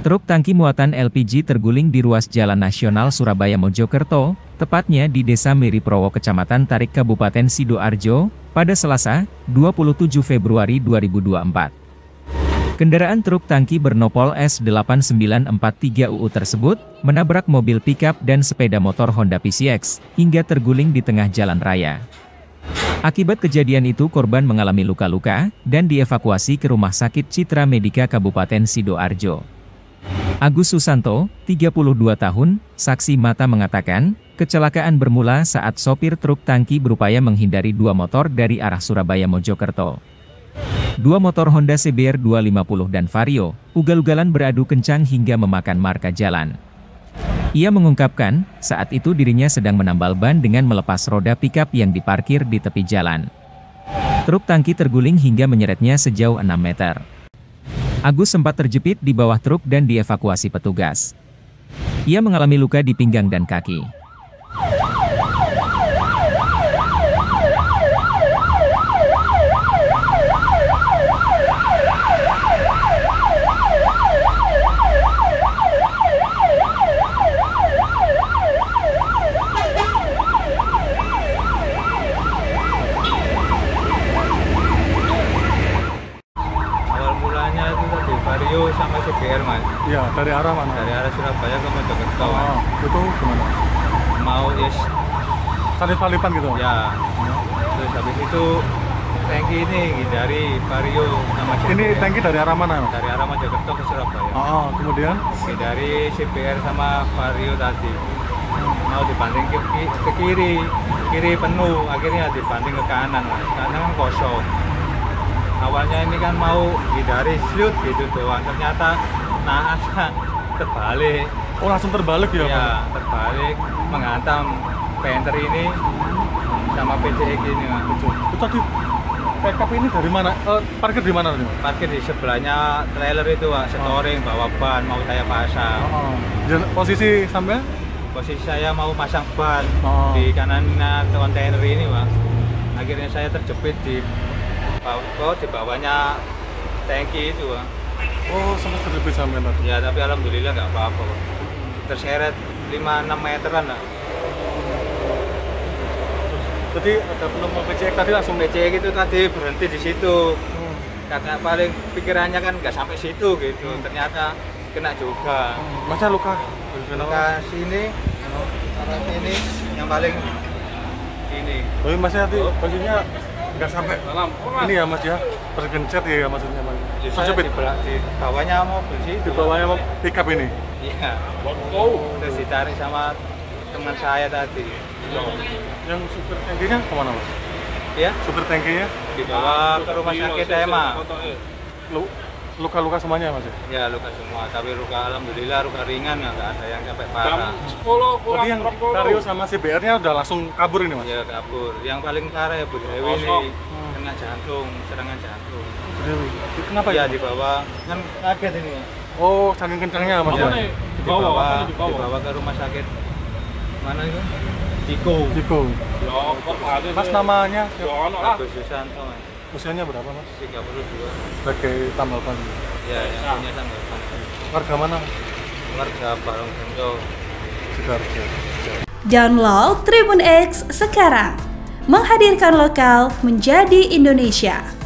Truk tangki muatan LPG terguling di ruas Jalan Nasional Surabaya Mojokerto, tepatnya di Desa Miriprowo Kecamatan Tarik Kabupaten Sidoarjo, pada Selasa, 27 Februari 2024. Kendaraan truk tangki bernopol S8943 UU tersebut, menabrak mobil pickup dan sepeda motor Honda PCX, hingga terguling di tengah jalan raya. Akibat kejadian itu korban mengalami luka-luka, dan dievakuasi ke Rumah Sakit Citra Medika Kabupaten Sidoarjo. Agus Susanto, 32 tahun, saksi mata mengatakan, kecelakaan bermula saat sopir truk tangki berupaya menghindari dua motor dari arah Surabaya Mojokerto. Dua motor Honda CBR 250 dan Vario, ugal-ugalan beradu kencang hingga memakan marka jalan. Ia mengungkapkan, saat itu dirinya sedang menambal ban dengan melepas roda pickup yang diparkir di tepi jalan. Truk tangki terguling hingga menyeretnya sejauh 6 meter. Agus sempat terjepit di bawah truk dan dievakuasi petugas. Ia mengalami luka di pinggang dan kaki. Vario sama CBR mas Iya, dari arah mana? dari arah Surabaya ke Mojokerto Oh, mas. itu gimana? mau is Salip-salipan gitu? ya terus habis itu tangki ini dari Vario sama CBR Ini tangki dari arah mana? Dari arah Mojokerto ke Surabaya Oh, kemudian? Ini dari CBR sama Vario tadi mau dibanding ke, ke kiri kiri penuh akhirnya dibanding ke kanan kanan kan kosong awalnya ini kan mau hindari shoot gitu doang ternyata naas terbalik Oh, langsung terbalik ya? ya terbalik menghantam penter ini sama PCX ini mas? Itu tadi backup ini dari mana? Eh, parkir di mana? parkir di sebelahnya trailer itu pak setoring bawa ban mau saya pasang Oh, dan posisi sampai? posisi saya mau pasang ban Oh. di kanan kontainer ini pak akhirnya saya terjepit di bawah di bawahnya tangki itu pak Oh, sempat terlebih sampai tadi. ya tapi alhamdulillah nggak apa-apa pak. Terseret 5-6 meteran lah Jadi ada penumpang PCX tadi langsung? PCX itu tadi berhenti di situ. Hmm. karena paling pikirannya kan nggak sampai situ gitu. Hmm. ternyata kena juga. Masa luka? ke sini arah sini yang paling ini. Tapi masnya tadi posisinya nggak sampai. Ini ya mas ya? Tergencet ya maksudnya mas? Jadi saya terjepit di, di bawahnya mobil situ di bawahnya mau pickup ini? Iya. Terus ditarik sama teman saya tadi. Yang supir tangkinya ke mana mas? Ya supir tangkinya dibawa ke rumah sakit EMA lu luka-luka semuanya mas? Ya ya luka semua. Tapi luka alhamdulillah luka ringan nggak ada yang sampai parah. Berarti yang Vario sama CBR nya udah langsung kabur ini mas? Ya kabur. Yang paling parah ya Bu Dewi ini. Kena jantung serangan jantung. Dewi. kenapa ya ya dibawa. Kan kaget ini oh saking kencangnya mas ya? dibawa dibawa ke rumah sakit. Mana itu? Ciko Diko. Mas namanya siapa? Agus Susanto Mas. Usianya berapa mas? 32 sebagai tambal ban. Ya yang punya tanggapan warga mana? Warga Barong Bento Sidoarjo. Download Tribun X sekarang. Menghadirkan lokal menjadi Indonesia.